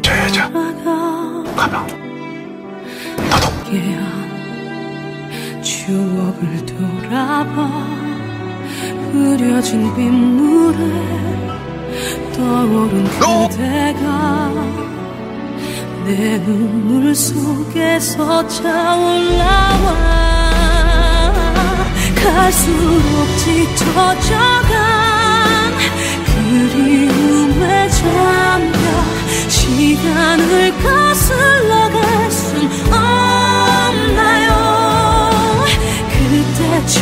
저 여자. 가봐. 너도. 추억을 돌아봐 흐려진 빗물에 떠오른 너! 그대가 내 눈물 속에서 차올라와 갈수록 짙어져간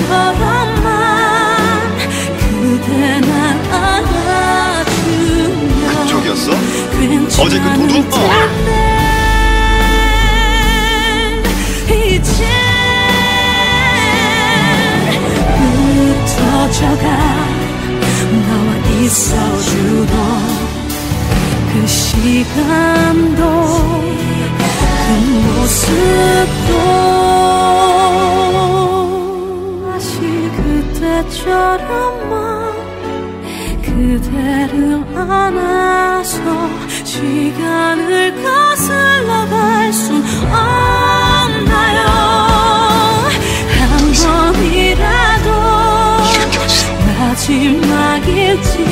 그때처럼만 그대 날 안아주면 그쪽이었어? 어제 그 도둑? 어. 흩어져가 나와 있어주던 그 시간도 그대를 안아서 시간을 거슬러 갈 순 없나요 한 번이라도? 마지막일지